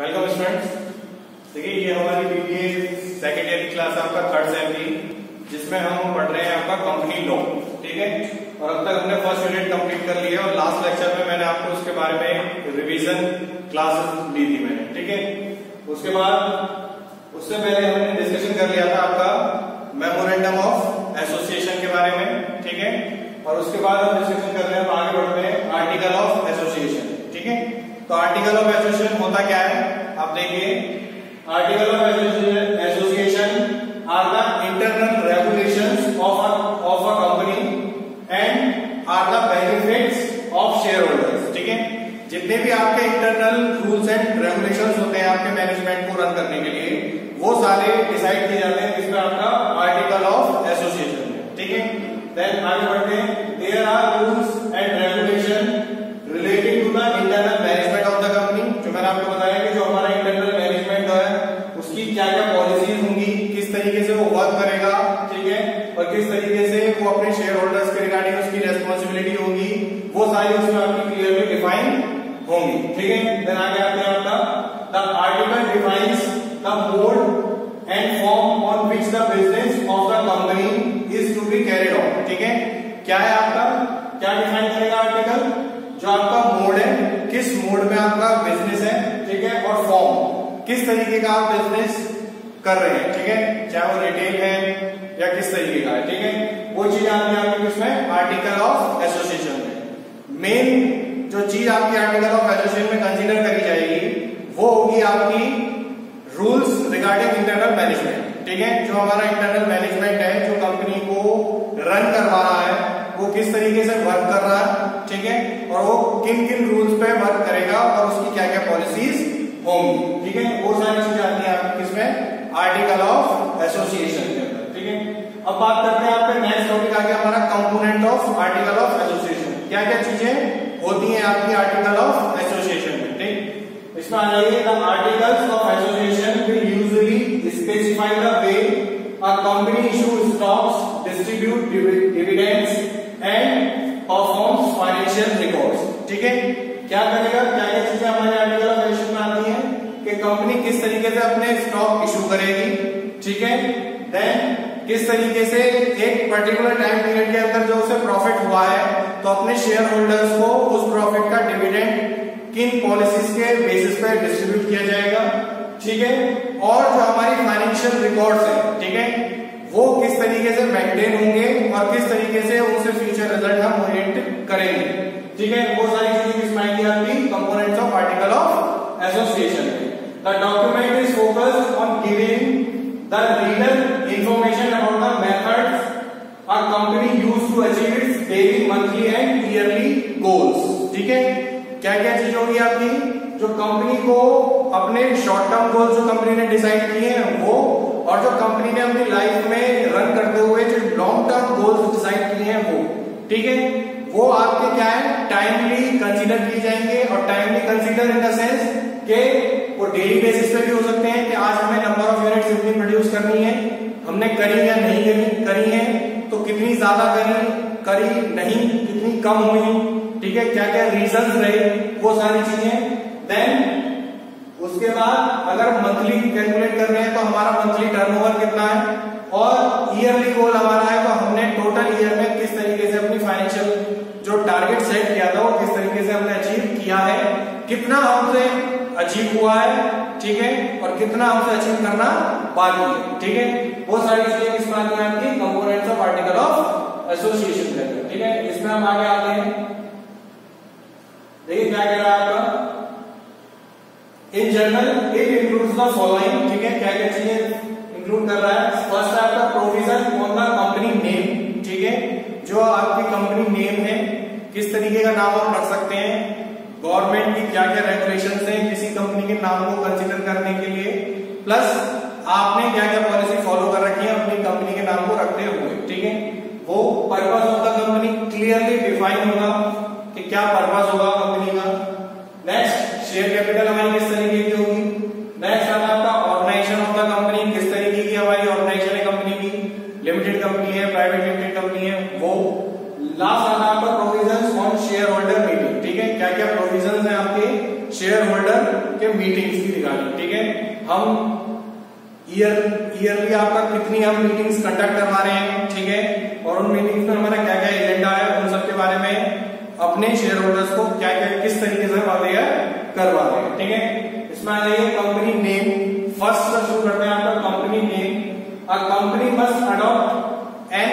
Welcome students देखिए, ये हमारी बीबीए सेकेंड ईयर की क्लास आपका थर्ड सेम की, जिसमें हम पढ़ रहे हैं आपका कंपनी लॉ ठीक है? और अब तक हमने फ़र्स्ट यूनिट कंप्लीट कर लिया है और लास्ट लेक्चर में मैंने आपको उसके बारे में रिवीजन क्लासेस दी थी मैंने, ठीक है? उसके बाद, उससे पहले हमने डिस्कशन कर लिया था आपका मेमोरेंडम ऑफ़ एसोसिएशन के बारे में, ठीक है? और उसके बाद हम डिस्कशन कर रहे हैं आगे बढ़ रहे हैं आर्टिकल ऑफ़ एसोसिएशन ठीक है? तो आर्टिकल ऑफ़ एसोसिएशन होता क्या है? आप देखिए। Article of association are the internal regulations of of a company and are the benefits of shareholders ठीक है? जितने भी आपके इंटरनल रूल्स एंड रेगुलेशन होते हैं आपके मैनेजमेंट को रन करने के लिए, वो सारे डिसाइड किए जाते हैं जिसमें आपका आर्टिकल ऑफ़ एसोसिएशन ठीक है? देन आगे बढ़ते हैं। किस तरीके का आप बिज़नेस कर रहे हैं, ठीक है? चाहे वो रिटेल है या किस तरीके का है, ठीक है? वो चीज़ आपकी आपकी किसमें आर्टिकल ऑफ़ एसोसिएशन में। मेन जो चीज़ आपकी आर्टिकल ऑफ़ एसोसिएशन में कंसीडर करी जाएगी, वो होगी आपकी रूल्स रिगार्डिंग इंटरनल मैनेजमेंट ठीक है? जो हमारा इंटरनल मैनेजमेंट है, जो कंपनी को रन करवा रहा है, वो किस तरीके से वर्क कर रहा है, ठीक है? और वो किन किन रूल्स पे वर्क करेगा और उसकी क्या क्या पॉलिसीज़ होंगी ठीक है? वो सारी चीज़ें आती है आपकी किसमें? आर्टिकल ऑफ़ एसोसिएशन के अंदर, ठीक है? अब बात करते हैं आपके नेक्स्ट टॉपिक आ गया हमारा component of article of association क्या क्या चीज़ें होती हैं आपकी आर्टिकल ऑफ़ एसोसिएशन में, ठीक? इसमें आ जाइए the articles of association will usually specify the way a company issue stocks distribute dividends, and performs financial records, ठीक है? क्या करेगा? क्या कंपनी किस तरीके से अपने स्टॉक इशू करेगी, ठीक है? देन किस तरीके से एक पर्टिकुलर टाइम पीरियड के अंदर जो उसे प्रॉफिट हुआ है तो अपने शेयर होल्डर्स को उस प्रॉफिट का डिविडेंड किन पॉलिसीज़ के बेसिस पे डिस्ट्रीब्यूट किया जाएगा, ठीक है? और जो हमारी फाइनेंशियल रिकॉर्ड्स है, ठीक है? वो किस तरीके से मेंटेन होंगे और किस तरीके से उनसे फ्यूचर रिज़ल्ट हम ओरिएंट करेंगे, ठीक है? वो सारी चीज़ें किस माइंड की आती components of article of association the document is focused on giving the information about the methods a company used to achieve its daily, monthly and yearly goals. ठीक है? क्या क्या चीज़ होगी आपकी जो कंपनी को अपने शॉर्ट टर्म गोल जो कंपनी ने डिसाइड किए हैं, वो और जो कंपनी ने अपनी लाइफ में रन करते हुए जो लॉन्ग टर्म गोल्स डिसाइड किए हैं, वो। ठीक है? वो आपके क्या है? टाइमली कंसीडर किए जाएँगे और timely consider in the sense के वो डेली बेसिस पे भी हो सकते हैं कि आज हमें नंबर ऑफ़ यूनिट्स इतनी प्रोड्यूस करनी है हमने करी या नहीं करी करी है तो कितनी ज़्यादा करी करी नहीं, कितनी कम हुई, ठीक है क्या क्या रीजन रहे, वो सारी चीज़ें। देन उसके बाद अगर मंथली कैलकुलेट कर रहे हैं तो हमारा मंथली टर्नओवर कितना है? और ईयरली गोल हमारा है तो हमने टोटल ईयर में किस तरीके से अपनी फाइनेंशियल जो टारगेट सेट किया था, वो किस तरीके से हमने अचीव किया है? कितना हमसे अचीव हुआ है, ठीक है? कितना हमसे अचीव करना बाकी है, ठीक है? वो सारी चीज़ें किस बात में आपकी? Components of article of association के अंदर ठीक है? इसमें हम आगे आते हैं। देखिए क्या कह रहा है आपका। In general it includes the following ठीक है? क्या क्या चीज़ें इंक्लूड कर रहा है? फ़र्स्ट है आपका provision on the company name ठीक है? जो आपकी कंपनी नेम है, किस तरीके का नाम आप रख सकते हैं? गवर्नमेंट की क्या क्या रेगुलेशन है, किसी कंपनी के नाम को कंसिडर करने के लिए प्लस आपने क्या क्या पॉलिसी फॉलो कर रखी है, अपनी कंपनी के नाम को रखते हुए, ठीक है? वो purpose the company clearly define होगा कि क्या पर्पज होगा कंपनी का। नेक्स्ट शेयर कैपिटल हमारी के मीटिंग्स उसकी रिगार्डिंग ठीक है? हम ईयर ईयरली आपका कितनी हम मीटिंग्स कंडक्ट करवा रहे हैं, ठीक है? और उन मीटिंग्स में हमारा क्या क्या एजेंडा है, उन सब के बारे में अपने शेयर होल्डर्स को क्या क्या किस तरीके से हम अवेयर करवा रहे हैं, ठीक है? इसमें आ जाइए कंपनी नेम फ़र्स्ट से शुरू करते हैं आपका company name a company must adopt an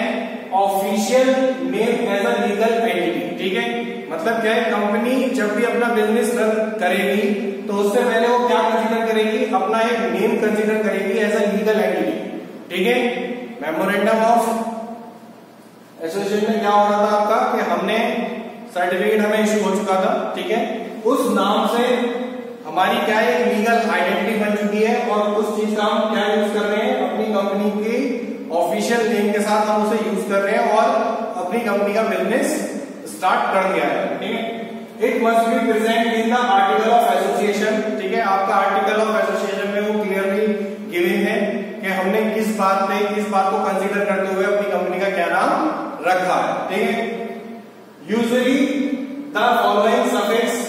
official name as a legal entity ठीक है? मतलब क्या है कंपनी जब भी अपना बिज़नेस रन करेगी तो उससे पहले वो क्या कंसिडर करेगी? अपना एक नेम कंसिडर करेगी एज अ लीगल एंटिटी ठीक है? मेमोरेंडम ऑफ़ एसोसिएशन में क्या हो रहा था आपका? कि हमने सर्टिफिकेट हमें इश्यू हो चुका था, ठीक है? उस नाम से हमारी क्या है लीगल आइडेंटिटी बन चुकी है और उस चीज़ का हम क्या यूज़ कर रहे हैं? अपनी कंपनी की ऑफिशियल नेम के साथ हम उसे यूज़ कर रहे हैं और अपनी कंपनी का बिज़नेस स्टार्ट कर दिया है, ठीक है? It must be present in the article of association ठीक है? आपका आर्टिकल ऑफ़ एसोसिएशन में वो क्लियरली गिवन है कि हमने किस बात पे, किस बात को कंसीडर करते हुए अपनी कंपनी का क्या नाम रखा है, ठीक है? Usually the following suffix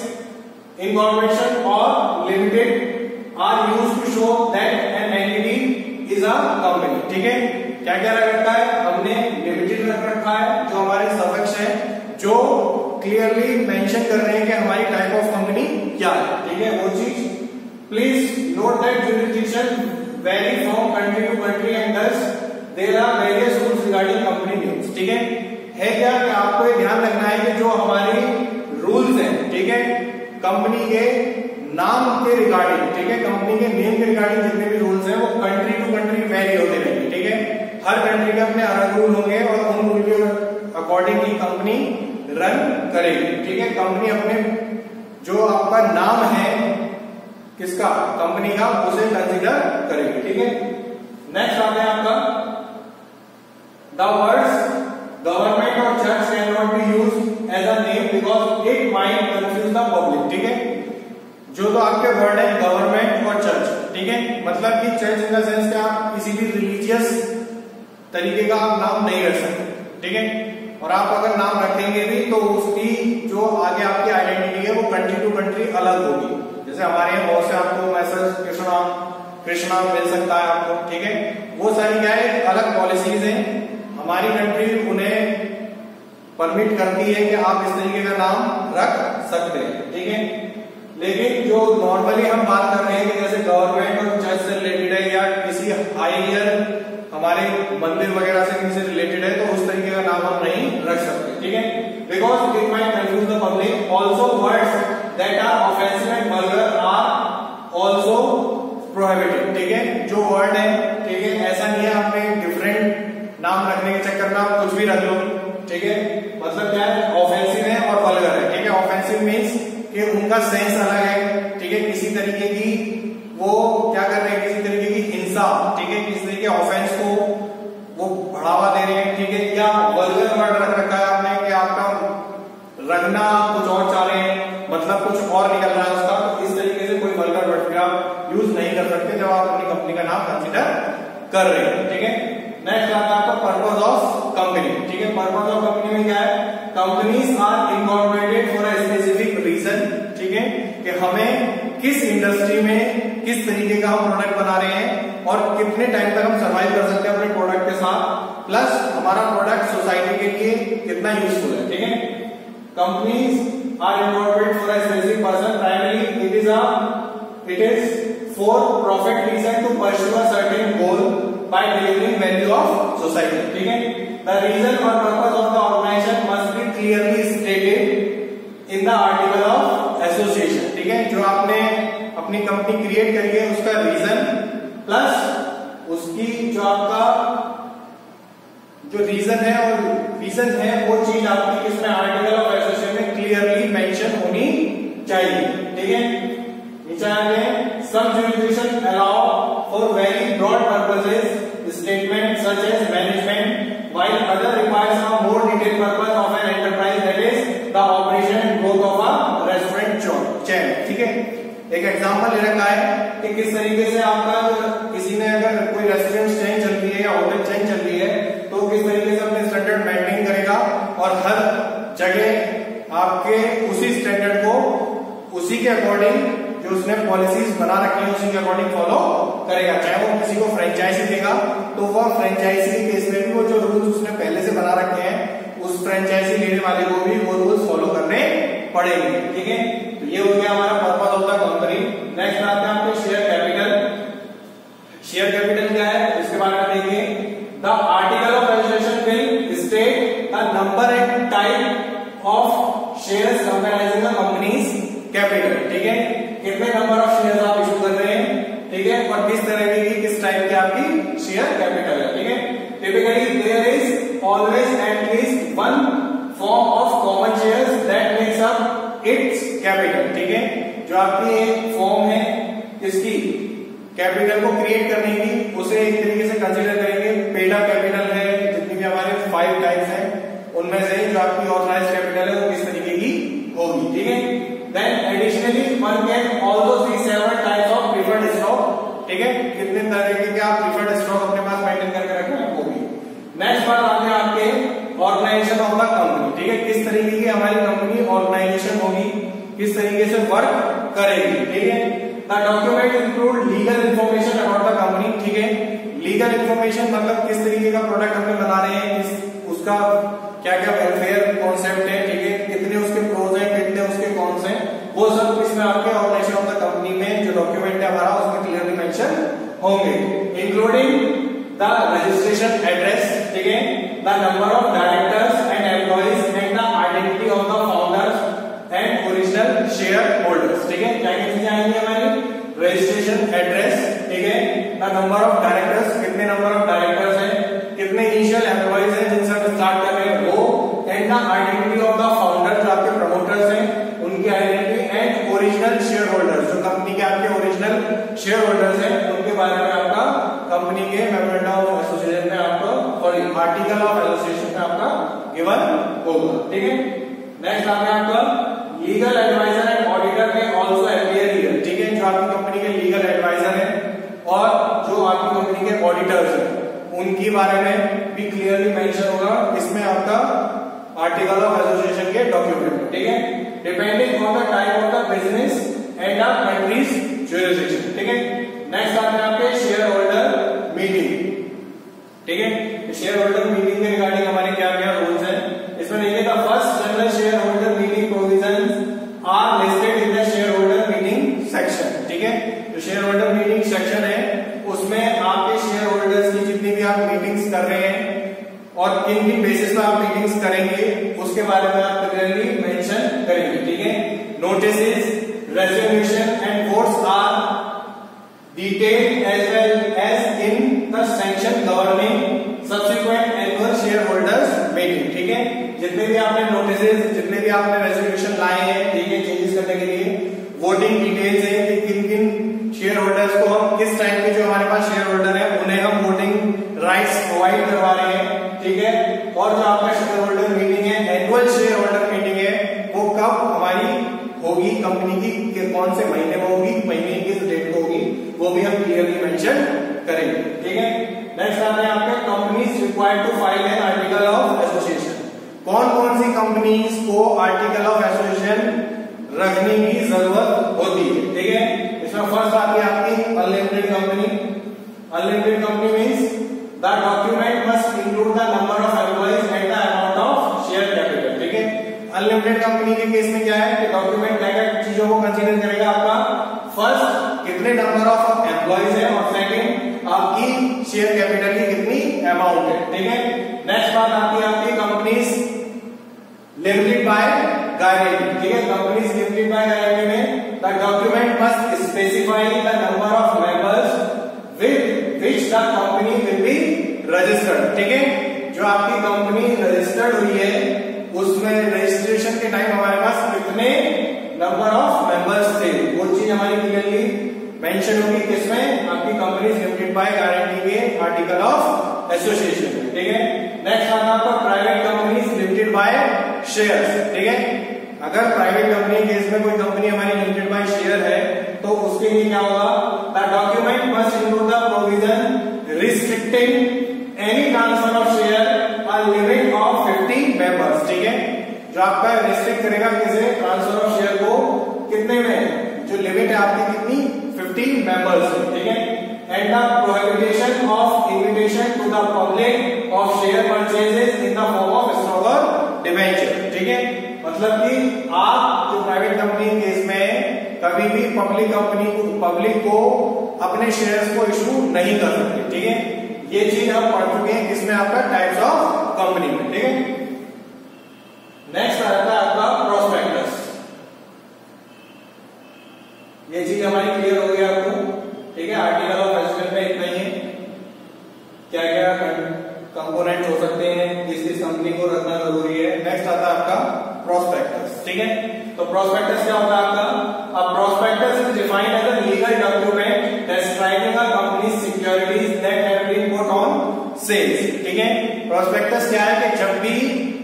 incorporation or limited are used to show that an entity is a company, ठीक है? क्या क्या रख रखा है? हमने लिमिटेड रख रखा है, जो हमारे सफिक्स है जो क्लियरली मेंशन कर रहे हैं कि हमारी टाइप ऑफ़ कंपनी क्या है, ठीक है? वो चीज़ please note that jurisdiction vary from country to country and thus there are various rules regarding company names, ठीक है? है क्या कि आपको ये ध्यान रखना है कि जो हमारे रूल्स हैं, ठीक है? कंपनी के नाम के रिगार्डिंग ठीक है? कंपनी के नेम के रिगार्डिंग जितने भी रूल्स हैं, वो कंट्री टू कंट्री वेरी होते रहेंगे, ठीक है? हर कंट्री के अपने अलग रूल होंगे और उन रूल के अकॉर्डिंग कंपनी रन करेगी ठीक है कंपनी अपने जो आपका नाम है, किसका कंपनी का, उसे कंसिडर करेगी। ठीक है? नेक्स्ट आता है आपका। द वर्ड्स गवर्नमेंट और church can not be use as a name because it might confuse the public ठीक है? जो तो आपके वर्ड है गवर्नमेंट और चर्च ठीक है? मतलब कि चर्च इन द सेंस आप किसी भी रिलीजियस तरीके का आप नाम नहीं रख सकते। ठीक है? और आप अगर नाम रखेंगे भी तो उसकी जो आगे आपकी आइडेंटिटी है, वो कंट्री टू कंट्री अलग होगी। जैसे हमारे यहाँ बहुत से आपको मैसेज कृष्णा कृष्णा मिल सकता है आपको, ठीक है? वो सारी क्या है, अलग पॉलिसीज़ हैं। हमारी कंट्री उन्हें परमिट करती है कि आप इस तरीके का नाम रख सकते हैं, ठीक है? लेकिन जो नॉर्मली हम बात कर रहे हैं कि जैसे गवर्नमेंट और चर्च से रिलेटेड है या किसी हायर हमारे मंदिर वगैरह से किसी रिलेटेड है तो उस तरीके का नाम हम नहीं रख सकते, ठीक है? Because it might confuse the public also words that are offensive and vulgar are also prohibited ठीक है? जो वर्ड है, ठीक है? ऐसा नहीं है, आपने डिफरेंट नाम रखने के चक्कर में आप कुछ भी रख लो। मतलब कुछ और निकल रहा है उसका तो इस तरीके से कोई वल्गर वर्ड का आप यूज़ नहीं कर सकते जब आप अपनी कंपनी का नाम कंसिडर कर रहे हैं, ठीक है? नेक्स्ट आता है आपका पर्पज ऑफ़ कंपनी ठीक है? पर्पज ऑफ़ कंपनी में क्या है? Companies are incorporated for a specific reason ठीक है? कि हमें किस इंडस्ट्री में किस तरीके का हम प्रोडक्ट बना रहे हैं और कितने टाइम तक हम सर्वाइव कर सकते हैं अपने प्रोडक्ट के साथ प्लस हमारा प्रोडक्ट सोसाइटी के लिए कितना यूजफुल है, ठीक है? Companies are incorporated for a specific person primary it is a it is for profit reason to pursue a certain goal by delivering value of society ठीक है the reason or purpose of the organization must be clearly stated in the article of association ठीक है जो आपने अपनी company create करी है, उसका रीजन प्लस उसकी जो आपका जो रीजन है और रीजन है, वो चीज़ आपकी किसमें article of association clearly mention होनी चाहिए, ठीक है? नीचे आ गए सब jurisdiction allow for very broad purposes statement such as management while other requires more detail purpose of an enterprise that is the operation growth of a restaurant chain ठीक है? एक एग्जांपल ले रखा है कि किस तरीके से आपका किसी ने अगर कोई रेस्टोरेंट चेंज चल रही है या होटल चेन चल रही है तो किस तरीके से अपने स्टैंडर्ड मेंटेन करेगा और हर आपके उसी स्टैंडर्ड को, उसी के अकॉर्डिंग जो उसने पॉलिसीज़ बना रखी है, उसी के अकॉर्डिंग फॉलो करेगा। चाहे वो किसी को फ्रेंचाइजी देगा तो वह फ्रेंचाइजी के केस में भी वो जो रूल्स उसने पहले से बना रखे हैं, उस फ्रेंचाइजी लेने वाले को भी वो रूल्स फॉलो करने पड़ेंगे। ठीक है? तो ये हो गया हमारा purpose of the company next आते हैं आपके शेयर कैपिटल शेयर कैपिटल क्या है? इसके बारे में देखिए। The article of registration will state the number and type of shares comprising the company's capital ठीक है? कितने नंबर ऑफ़ शेयर्स आप इशू कर रहे हैं? ठीक है? और किस तरह की, किस टाइप की आपकी शेयर कैपिटल है, ठीक है? Typically there is always at least one form of common shares that makes up its capital ठीक है? जो आपकी एक फॉर्म है इसकी कैपिटल को क्रिएट करने की, उसे एक तरीके से कंसीडर करेंगे। पेडा कैपिटल है, जितनी भी हमारे फाइव टाइप्स हैं, उनमें से जो आपकी ऑथराइज कैपिटल है, वो किस तरीके होगी, ठीक है? Then additionally one can also see seven types of preferred stock ठीक है? कितने तरीके के आप प्रीफर्ड स्टॉक अपने पास मेंटेन करके रखना है, वो भी। नेक्स्ट बात आते हैं आपके ऑर्गेनाइजेशन ऑफ़ द कंपनी ठीक है? किस तरीके की हमारी कंपनी ऑर्गेनाइजेशन होगी? किस तरीके से वर्क करेगी, ठीक है? The document include legal information about the company ठीक है? लीगल इंफॉर्मेशन मतलब किस तरीके का प्रोडक्ट हमें बना रहे हैं उसका क्या क्या वेलफेयर कॉन्सेप्ट है, ठीक है? कितने उसके प्रोज हैं, कितने उसके कॉन्स हैं, वो सब इसमें आपके ऑर्गेनाइजेशन ऑफ़ द कंपनी में जो डॉक्यूमेंट है हमारा, उसमें क्लियरली मेंशन होंगे। इंक्लूडिंग द रजिस्ट्रेशन एड्रेस ठीक है? The number of directors and employees and the identity of the founders and original share holders ठीक है? क्या चीज़ें आएँगी हमारी? रजिस्ट्रेशन एड्रेस ठीक है? द नंबर ऑफ़ डायरेक्टर्स कितने नंबर ऑफ़ डायरेक्टर्स हैं कितने इनिशियल एम्प्लॉइज हैं जिनसे हम स्टार्ट कर रहे हैं वो and the identity of the founder जो आपके प्रमोटर्स हैं उनकी identity and original share holders जो कंपनी के आपके ओरिजिनल शेयर होल्डर्स हैं उनके बारे में आपका कंपनी के मेमोरेंडम ऑफ़ एसोसिएशन में आपको सॉरी आर्टिकल ऑफ़ एसोसिएशन में आपका गिवन होगा ठीक है नेक्स्ट आ गया आपका legal advisor and auditor may also appear here ठीक है जो आपकी कंपनी के लीगल एडवाइजर है और जो आपकी कंपनी के ऑडिटर्स हैं उनके बारे में भी क्लियरली मेंशन होगा इसमें आपका आर्टिकल ऑफ़ एसोसिएशन के डॉक्यूमेंट ठीक है depending on the type of the business and the country's jurisdiction ठीक है नेक्स्ट आते हैं आपके शेयर होल्डर मीटिंग ठीक है? शेयर होल्डर मीटिंग के रिगार्डिंग हमारे क्या क्या रूल्स हैं। इसमें देखिए the first general share holder meeting provision are listed in the share holder meeting section ठीक है? जो शेयर होल्डर मीटिंग सेक्शन है, उसमें आपके शेयर होल्डर्स की जितनी भी आप मीटिंग्स कर रहे हैं और किन किन बेसिस पर आप मीटिंग्स करेंगे, उसके बारे में आप क्लियरली मेंशन करेंगे, ठीक है? Notice resolution and votes are detailed जितने भी आपने नोटिस जितने भी आपने रेजोल्यूशन लाए हैं, ठीक है चेंजेस करने के लिए वोटिंग डिटेल्स है कि किन किन शेयर होल्डर्स को हम, किस टाइप के जो हमारे पास शेयर होल्डर है, उन्हें हम वोटिंग राइट्स प्रोवाइड करवा रहे हैं, ठीक है? और जो आपका शेयर होल्डर मीटिंग है एनुअल शेयर होल्डर मीटिंग है, वो कब हमारी होगी? कंपनी की कौन से महीने में होगी? महीने किस डेट को होगी? वो भी हम क्लियरली मेंशन करेंगे, ठीक है? नेक्स्ट आते हैं आपके companies required to file an article of association कौन कौन सी कंपनीज़ को आर्टिकल ऑफ़ एसोसिएशन रखने की ज़रूरत होती है? ठीक है? इसमें फ़र्स्ट आती है आपकी unlimited company unlimited company means the document must include the number of employees and the amount of share capital ठीक है? अनलिमिटेड कंपनी के केस में क्या है कि डॉक्यूमेंट क्या क्या चीज़ों को कंसीडर करेगा आपका। फ़र्स्ट कितने नंबर ऑफ़ एम्प्लॉइज है और सेकंड आपकी शेयर कैपिटल की कितनी अमाउंट है। ठीक है? नेक्स्ट बात आती है आपकी कंपनीज़ लिमिटेड बाय गारंटी ठीक है? कंपनीज़ लिमिटेड बाय गारंटी में the document must specify the number of members with which the company will be registered ठीक है? जो आपकी कंपनी रजिस्टर्ड हुई है, उसमें रजिस्ट्रेशन के टाइम हमारे पास कितने नंबर ऑफ़ मेंबर्स थे? वो चीज़ हमारी क्लियरली मेंशन होगी किसमें आपकी कंपनी लिमिटेड बाय गारंटी के आर्टिकल ऑफ़ एसोसिएशन ठीक है? नेक्स्ट आपका private companies limited by shares ठीक है? अगर प्राइवेट कंपनी केस में कोई कंपनी हमारी लिमिटेड बाय शेयर है तो उसके लिए क्या होगा? The document must include the provision restricting any transfer of share a limit of 50 members ठीक है? जो आपका रिस्ट्रिक्ट करेगा किसे? ट्रांसफ़र ऑफ़ शेयर को कितने में? जो लिमिट है आपकी मेंबर्स ठीक है? And the prohibition of invitation to the public of share purchases in the form of stock और डिवेंचर ठीक है? मतलब कि आप जो प्राइवेट कंपनी केस में कभी भी पब्लिक कंपनी को पब्लिक को अपने शेयर्स को इशू नहीं कर सकते, ठीक है? ये चीज़ आप पढ़ चुके हैं इसमें आपका टाइप्स ऑफ़ कंपनी में, ठीक है? नेक्स्ट आता है आपका प्रोस्पेक्टस ये चीज़ हमारी क्लियर हो गई आपको, ठीक है? आर्टिकल ऑफ़ एसमेंट में इतना ही है। क्या क्या कंपोनेंट हो सकते हैं? किस किस कंपनी को रखना ज़रूरी है प्रोस्पेक्टस ठीक है? तो प्रोस्पेक्टस क्या होता है आपका? अब prospectus is defined as a legal document describing a company's securities that have been put on sales. ठीक है? प्रोस्पेक्टस क्या है कि जब भी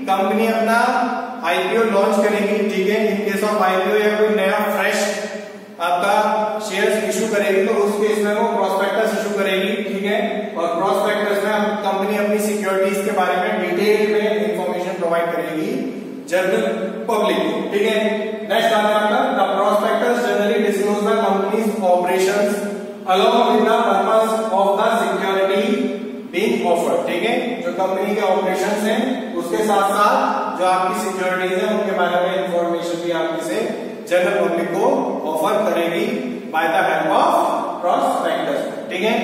कंपनी अपना आईपीओ लॉन्च करेगी, ठीक है? इन केस ऑफ़ आईपीओ या कोई नया फ्रेश आपका शेयर्स इशू करेगी तो उस केस में वो प्रोस्पेक्टस इशू करेगी, ठीक है? और प्रोस्पेक्टस में कंपनी अपनी सिक्योरिटीज के बारे में डिटेल में इंफॉर्मेशन प्रोवाइड करेगी। जनरल पब्लिक ठीक है? नेक्स्ट आता है आपका the prospectus generally disclose the company's operations along with the purpose of the security being offered. ठीक है? जो कंपनी के ऑपरेशंस हैं, उसके साथ साथ जो आपकी सिक्योरिटीज है, उनके बारे में इंफॉर्मेशन भी आप से जनरल पब्लिक को ऑफ़र करेगी by the help of prospectus ठीक है?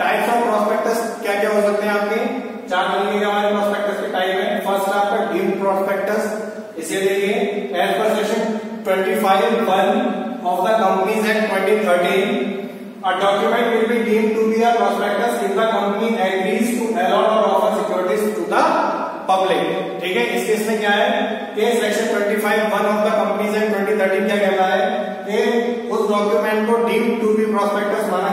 टाइप्स ऑफ़ प्रोस्पेक्टस क्या क्या हो सकते हैं आपके? चार तरीके के हमारे प्रोस्पेक्टस के टाइप है। फ़र्स्ट आपका डीम्ड प्रोस्पेक्टस इसे देखिए as per section twenty five of the Companies Act twenty thirteen A document will be deemed to be a prospectus if the company agrees to allot or offer securities to the ठीक है इस case क्या है? के section twenty five one of the companies and twenty thirteen क्या कहता है? उस डॉक्यूमेंट को डीम टू बी प्रोस्पेक्टस बना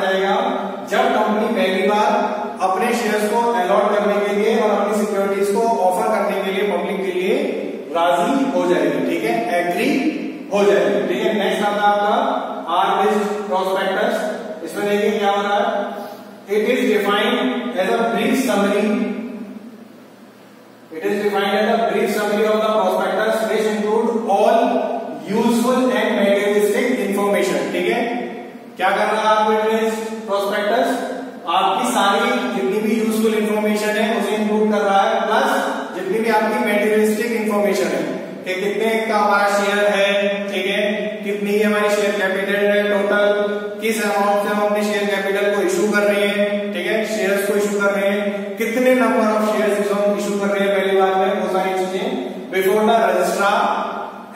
अमाउंट से हम अपने शेयर कैपिटल को इशू कर रहे हैं, ठीक है? शेयर्स को इशू कर रहे हैं। कितने नंबर ऑफ़ शेयर्स हम इशू कर रहे हैं? पहली बार में वो सारी चीज़ें। Before the registrar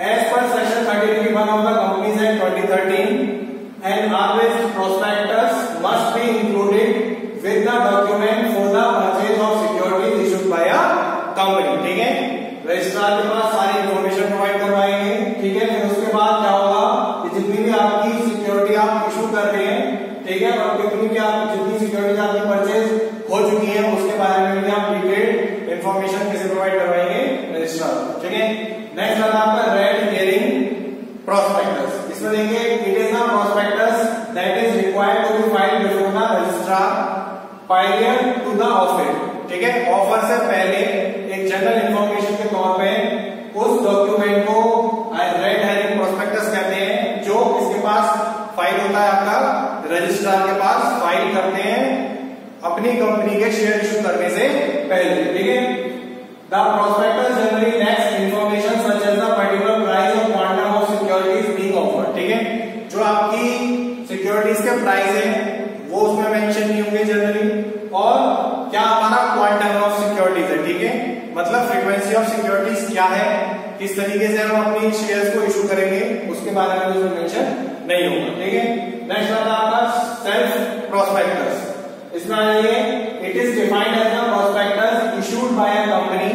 as per section 33 one of the Companies Act 2013 prior to the offer ठीक है? ऑफ़र से पहले एक जनरल इंफॉर्मेशन के तौर पे उस डॉक्यूमेंट को रेड हेरिंग प्रोस्पेक्टस कहते हैं, जो इसके पास फ़ाइल होता है आपका रजिस्ट्रार के पास फ़ाइल करते हैं अपनी कंपनी के शेयर इशू करने से पहले। ठीक है? The prospectus generally next information such as the particular price और quantum of securities being offered ठीक है जो आपकी सिक्योरिटीज के प्राइस है वो उसमें मेंशन नहीं होंगे जनरली और क्या हमारा क्वांटम ऑफ़ सिक्योरिटीज है ठीक है मतलब फ्रीक्वेंसी ऑफ़ सिक्योरिटीज क्या है किस तरीके से हम अपनी शेयर्स को इशू करेंगे, उसके बारे में उसमें मेंशन नहीं होगा, ठीक है? नेक्स्ट आता है आपका सेल्फ प्रोस्पेक्टस इसमें आइए it is defined as a prospectus issued by a company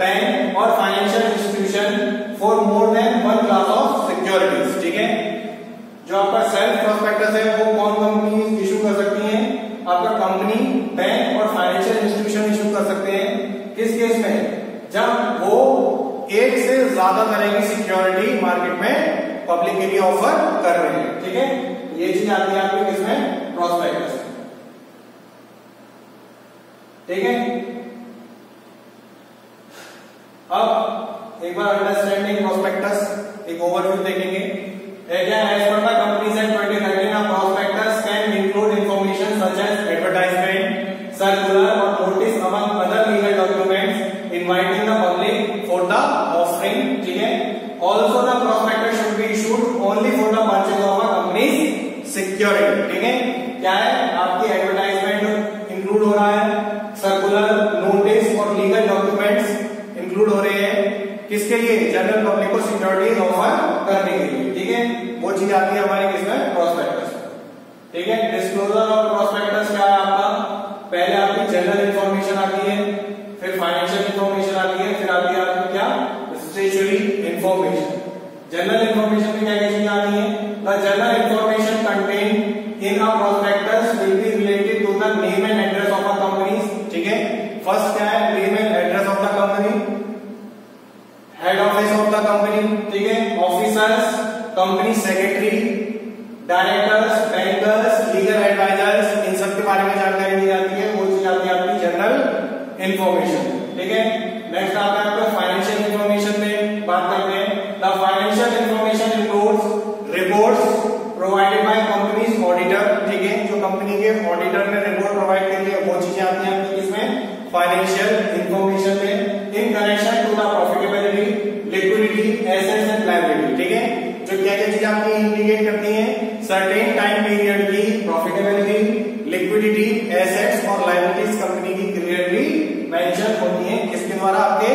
bank और financial institution for more than one class of securities ठीक है? जो आपका सेल्फ प्रोस्पेक्टस है, वो कौन कंपनी इशू कर सकती है? आपका कंपनी बैंक और फाइनेंशियल इंस्टीट्यूशन इशू कर सकते हैं। किस केस में? जब वो एक से ज़्यादा तरह की सिक्योरिटी मार्केट में पब्लिक के लिए ऑफ़र कर रहे हैं। ठीक है? ये चीज़ आती है आपके किसमें प्रोस्पेक्टस ठीक है? अब एक बार अंडरस्टैंडिंग प्रोस्पेक्टस एक ओवरव्यू देखेंगे। क्या? एज जनरल इंफॉर्मेशन आती है, फिर फाइनेंशियल इंफॉर्मेशन आती है, फिर आती है आपकी क्या? स्टेचुरी इंफॉर्मेशन जनरल इंफॉर्मेशन में क्या क्या आती है? The general information content in a prospectus will be related to the name and address of a company ठीक है? फ़र्स्ट क्या है? Name and address of the company head office of the company ठीक है? Officers company secretary directors bankers legal advisers इन सब के बारे में जानकारी दी जाती है वो चीज़ आती है आपकी जनरल इंफॉर्मेशन ठीक है नेक्स्ट आता है आपका फाइनेंशियल इंफॉर्मेशन में बात करते हैं the financial information includes reports provided by company's auditor ठीक है जो कंपनी के ऑडिटर ने रिपोर्ट प्रोवाइड कर है वो चीज़ें आती हैं आपकी इसमें फाइनेंशियल इंफॉर्मेशन में in connection to the profitability liquidity assets and liability ठीक है जो क्या क्या चीज़ें आपकी इंडिकेट करती है सर्टेन टाइम पीरियड की प्रॉफिटेबिलिटी लिक्विडिटी एसेट्स और लायबिलिटीज कंपनी की क्लियरली मेंशन होती हैं किसके द्वारा आपके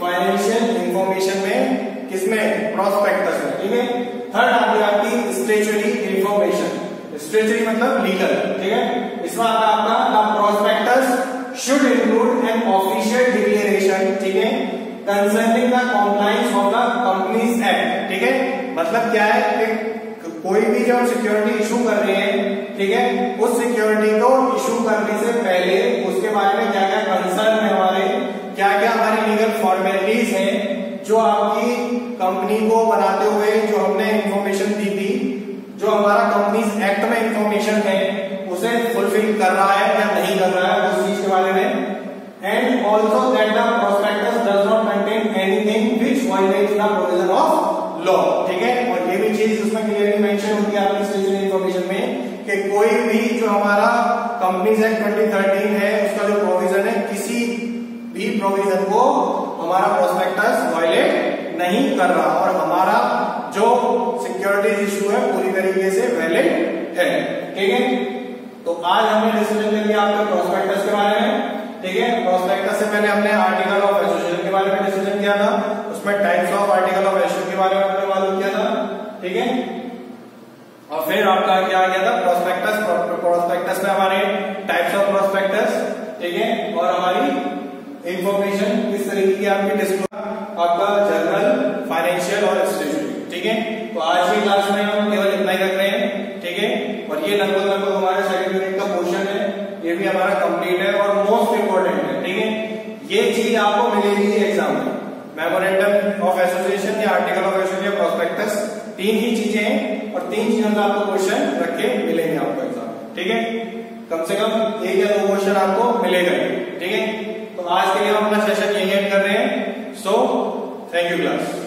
फाइनेंशियल इंफॉर्मेशन में किसमें प्रोस्पेक्टस में, ठीक है? थर्ड आती है आपकी स्टेचुरी इंफॉर्मेशन स्टेचुरी मतलब लीगल ठीक है? इसमें आता है आपका prospectus should include an official declaration ठीक है? Concerning the compliance of the Companies Act ठीक है? मतलब क्या है कि कोई भी जो सिक्योरिटी इशू कर रहे हैं, ठीक है, उस सिक्योरिटी को इशू करने से पहले उसके बारे में क्या क्या कंसर्न है हमारे क्या क्या हमारी लीगल फॉर्मेलिटीज हैं, जो आपकी कंपनी को बनाते हुए, जो कोई भी जो हमारा कंपनीज़ एक्ट 2013 है, उसका जो प्रोविज़न है, किसी भी प्रोविज़न को हमारा प्रोस्पेक्टस वायलेट नहीं कर रहा और हमारा जो सिक्योरिटीज इशू है, पूरी तरीके से वैलिड है। ठीक है? तो आज हमने डिस्कशन कर लिया आपके प्रोस्पेक्टस के बारे में। ठीक है? प्रोस्पेक्टस से पहले हमने आर्टिकल ऑफ़ एसोसिएशन के बारे में डिस्कशन किया था। उसमें types of article of association के बारे में हमने मालूम किया था। ठीक है? और फिर आपका क्या आ गया था? प्रोस्पेक्टस प्रोस्पेक्टस में हमारे टाइप्स ऑफ़ प्रोस्पेक्टस ठीक है? और हमारी इंफॉर्मेशन किस तरीके की आपकी डिस्क्लोज आपका जर्नल फाइनेंशियल और स्टेशनरी ठीक है? तो आज की क्लास में हम केवल इतना ही रख रहे हैं, ठीक है? और ये लगभग लगभग हमारे सेकंड यूनिट का पोर्शन है, ये भी हमारा कंप्लीट है और मोस्ट इंपोर्टेंट है, ठीक है? ये चीज़ आपको मिलेगी एग्ज़ाम में। मेमोरेंडम ऑफ़ एसोसिएशन या आर्टिकल ऑफ़ एसोसिएशन या प्रोस्पेक्टस तीन ही चीज़ें हैं। तीन चीज़ों का आपको क्वेश्चन रखे मिलेंगे आपको एग्ज़ाम ठीक है? कम से कम एक या दो क्वेश्चन आपको मिलेगा ठीक है? तो आज के लिए हम अपना सेशन यही एंड कर रहे हैं। So thank you class